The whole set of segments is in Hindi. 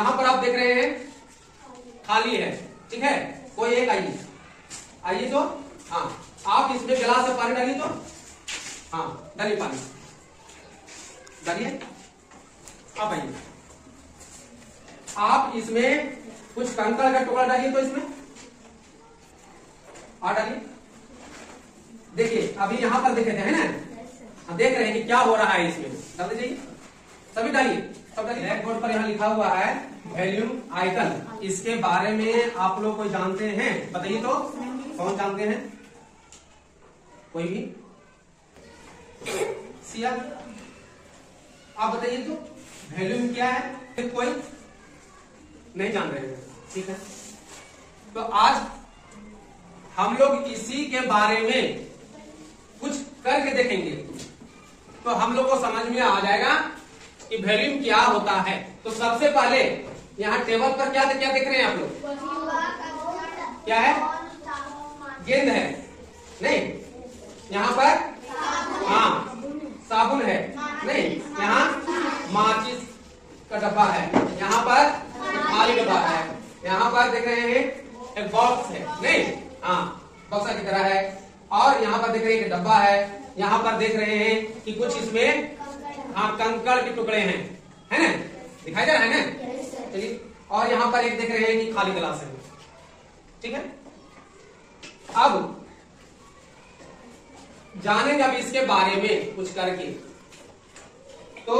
यहाँ पर आप देख रहे हैं खाली है ठीक है? कोई एक आइए। आइए तो हाँ। आप इसमें गिलास से पानी डालिए तो हाँ डालिए पानी। डालिए। आप आइए। आप इसमें कुछ कंकड़ का टुकड़ा डालिए तो इसमें। आ डालिए। देखिए अभी यहाँ पर देखे थे है ना? देख रहे हैं कि क्या हो रहा है इसमें। डाल दीजिए। सभी डालिए। ब्लैक बोर्ड पर यहाँ लिखा हुआ है वॉल्यूम आइकन इसके बारे में आप लोग कोई जानते हैं? बताइए तो। कौन जानते हैं? कोई भी? सिया आप बताइए तो। वॉल्यूम क्या है? कोई? नहीं जान रहे हैं। ठीक है। तो आज हम लोग इसी के बारे में कुछ करके देखेंगे। तो हम लोग को समझ में आ जाएगा कि वॉल्यूम क्या होता है? तो सबसे पहले यहाँ टेबल पर क्या क्या देख रहे हैं आप लोग? क्या है? गेंद है। नहीं। यहाँ पर? हाँ। साबुन है। नहीं। यहाँ माचिस का डब्बा है। यहाँ पर? खाली डब्बा है। यहाँ पर देख रहे हैं एक बॉक्स है। नहीं। हाँ। बक्सा की तरह है। और यहाँ पर देख रहे हैं डब्बा है। यहाँ पर देख रहे हैं कि कुछ इसमें हाँ कंकड़ के टुकड़े हैं, है ना? दिखाई दे रहा है ना? चलिए, और यहाँ पर एक देख रहे हैं कि खाली गिलास है ठीक है? अब जानेंगे अब इसके बारे में कुछ करके। तो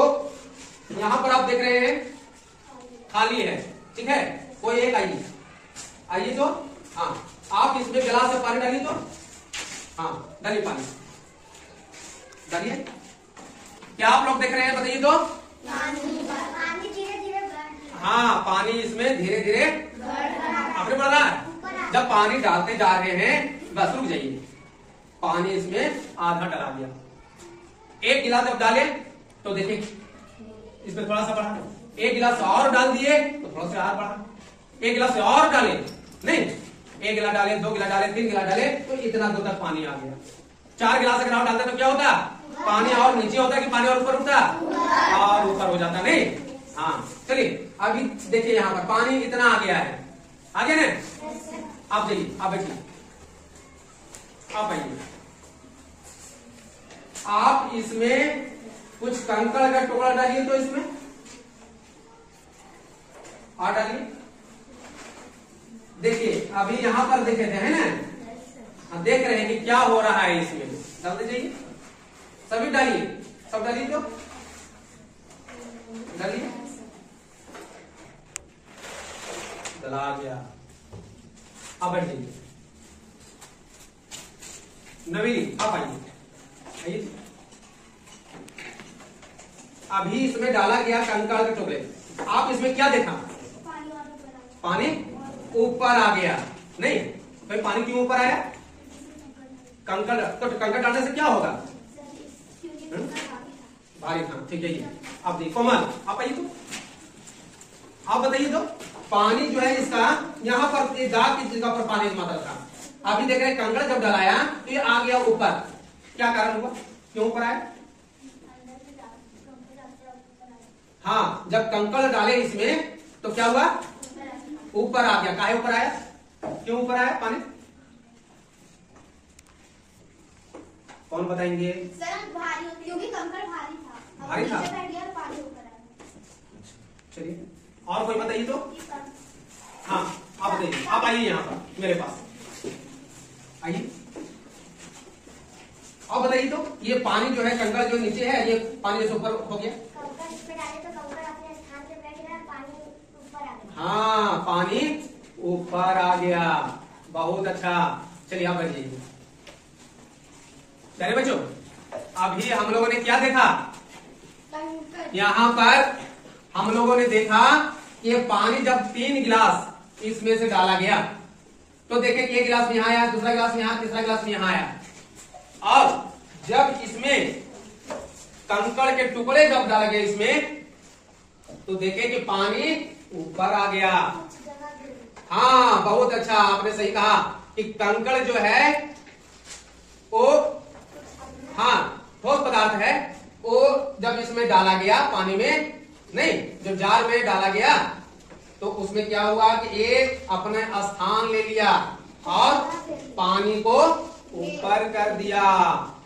यहाँ पर आप देख रहे हैं, खाली है। ठीक है? कोई एक आइए। आइए तो हाँ। आप इसमें गिलास से पानी डालिए तो हाँ डालिए पानी। डालिए। क्या आप लोग देख रहे हैं बताइए तो? हाँ। पानी इसमें धीरे धीरे आपने बढ़ रहा है। जब पानी डालते जा रहे हैं बस रुक जाइए। पानी इसमें आधा डाला दिया। एक गिलास जब डाले तो देखिए इसमें थोड़ा सा बढ़ा। एक गिलास और डाल दिए तो थोड़ा सा और बढ़ा। एक गिलास और डाले नहीं एक गिलास डाले दो गिलास डाले तीन गिलास डाले तो इतना दूर तक पानी आ गया। चार गिलास अगर और डालते तो क्या होता? पानी और नीचे होता है कि पानी और ऊपर उठता और ऊपर हो जाता नहीं? हाँ चलिए, अभी देखिए यहाँ पर, पानी इतना आ गया है। आ गया ना? आप जाइए, आप बैठिए। आप आइए। आप इसमें कुछ कंकड़ का टुकड़ा डालिए तो इसमें। आ डालिए। देखिए, अभी यहाँ पर देखे थे, है ना? देख रहे हैं कि क्या हो रहा है इसमें। डाल दीजिए सभी डालिए। सब डालिए तो। डालिए। डला गया। अब बैठ जाइए। नवीन, आप आइए। आइए। अभी इसमें डाला गया कंकड़ के टुकड़े। आप इसमें क्या देखा? पानी ऊपर आ गया। नहीं भाई पानी क्यों ऊपर आया? कंकड़। तो कंकड़ डालने से क्या होगा? भारी था ठीक है अब देखिए कोमल आप आइए तो। आप बताइए तो पानी जो है इसका यहाँ पर दाग की जगह पर पानी मात्रा था अभी देख रहे कंकड़ जब डलाया तो ये आ गया ऊपर। क्या कारण हुआ? क्यों ऊपर आया? हैं, जब कंकड़ डाले इसमें तो क्या हुआ। ऊपर आ गया। काहे ऊपर आया? क्यों ऊपर आया पानी? कौन बताएँगे? सर भारी क्योंकि कंकड़ भारी था। भारी था? बैठ गया और पानी ऊपर आ चलिए। और कोई बताइए तो? हाँ आप बताइए। आप आइए यहाँ पर मेरे पास। आइए। और बताइए तो ये पानी जो है कंकड़ जो नीचे है ये पानी जैसे ऊपर हो गया? कंकड़ इस पे डाले तो गया हाँ पानी ऊपर आ गया। बहुत अच्छा। चलिए आप बैठ चलिए बच्चों, अभी हम लोगों ने क्या देखा? यहाँ पर हम लोगों ने देखा ये पानी जब तीन गिलास इसमें से डाला गया तो देखे एक गिलास यहाँ आया, दूसरा गिलास यहाँ, तीसरा गिलास यहाँ आया। और जब इसमें कंकड़ के टुकड़े जब डाले गए इसमें तो देखे कि पानी ऊपर आ गया। हाँ बहुत अच्छा आपने सही कहा कि कंकड़ जो है, वो हाँ ठोस पदार्थ है वो जब इसमें डाला गया पानी में नहीं जब जार में डाला गया तो उसमें क्या हुआ कि एक अपने स्थान ले लिया और पानी को ऊपर कर दिया।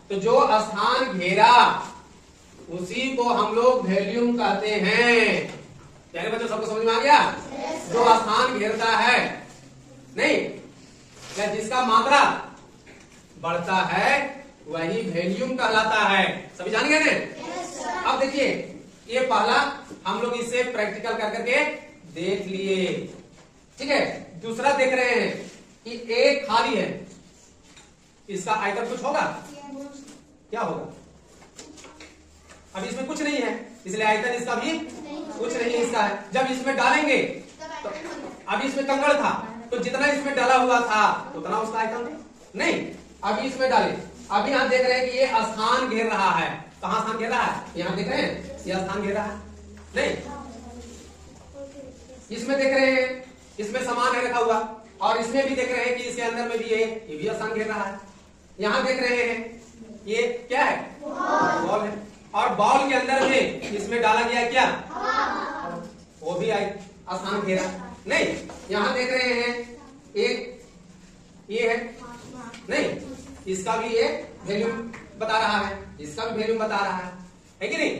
तो जो स्थान घेरा उसी को हम लोग वॉल्यूम कहते हैं। प्यारे बच्चों सबको समझ में आ गया? जो स्थान घेरता है नहीं या जिसका मात्रा बढ़ता है वही वॉल्यूम कहलाता है। सभी जान गए ना अब देखिए ये पहला हम लोग इसे प्रैक्टिकल कर करके देख लिए। ठीक है? दूसरा देख रहे हैं कि एक खाली है। इसका आयतन कुछ होगा? क्या होगा? अभी इसमें कुछ नहीं है इसलिए आयतन इसका भी कुछ नहीं इसका है। जब इसमें डालेंगे तो अभी इसमें कंगड़ था तो जितना इसमें डाला हुआ था उतना उसका आयतन नहीं। अभी इसमें डाले। अभी यहाँ देख रहे हैं कि ये स्थान घेर रहा है। कहा स्थान घेर रहा है? यहाँ देख रहे हैं? ये स्थान घेर रहा है। नहीं। इसमें देख रहे हैं, इसमें सामान है रखा हुआ। और इसमें भी देख रहे हैं कि इसके अंदर में भी है ये भी स्थान घेर रहा है। यहाँ देख रहे हैं, ये क्या है? बॉल है। और बॉल के अंदर में इसमें डाला गया क्या? वो भी आई स्थान घेरा। नहीं, यहाँ देख रहे हैं, एक, ये है। नहीं। इसका भी ये वैल्यूम बता रहा है। इसका भी वैल्यू बता रहा है। है कि नहीं?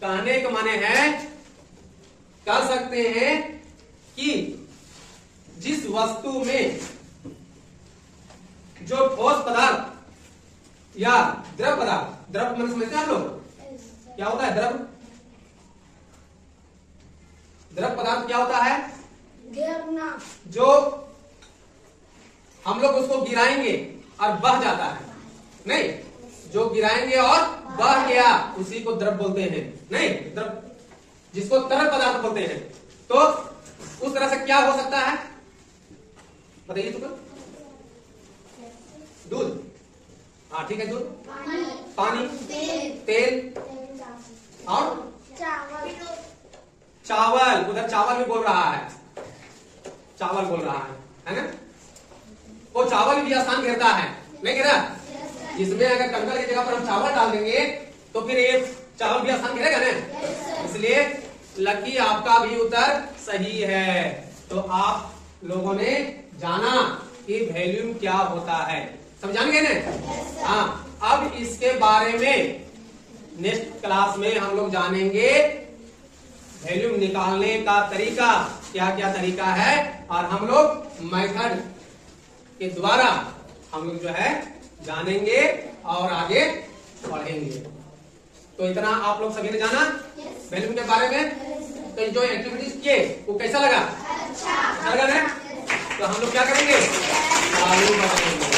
कहने के माने है कह सकते हैं कि जिस वस्तु में जो ठोस पदार्थ या द्रव पदार्थ द्रव मन समझते हैं आप लोग? क्या होता है द्रव? द्रव पदार्थ क्या होता है? जो हम लोग उसको गिराएँगे। और बह जाता है। नहीं जो गिराएँगे और बह गया उसी को द्रव बोलते हैं। नहीं द्रव जिसको तरल पदार्थ बोलते हैं। तो उस तरह से क्या हो सकता है? बताइए तो दूध। हाँ ठीक है दूध। पानी। तेल। और? चावल। उधर चावल भी बोल रहा है। चावल बोल रहा है है ना? वो चावल भी आसान घेरता है। नहीं घेरा इसमें अगर कंकड़ की जगह पर हम चावल डाल देंगे तो फिर ये चावल भी आसान घेरेगा ना? इसलिए लकी आपका भी उत्तर सही है। तो आप लोगों ने जाना कि वैल्यूम क्या होता है। सब जान गए हाँ अब इसके बारे में नेक्स्ट क्लास में हम लोग जानेंगे वैल्यूम निकालने का तरीका क्या क्या तरीका है, और हम लोग मेथड के द्वारा हम लोग जो है जानेंगे और आगे पढ़ेंगे। तो इतना आप लोग सभी ने जाना? वैल्यू के बारे में? तो जो एक्टिविटीज़ किए वो कैसा लगा? अच्छा। लगा ना? तो हम लोग क्या करेंगे? आगे बढ़ेंगे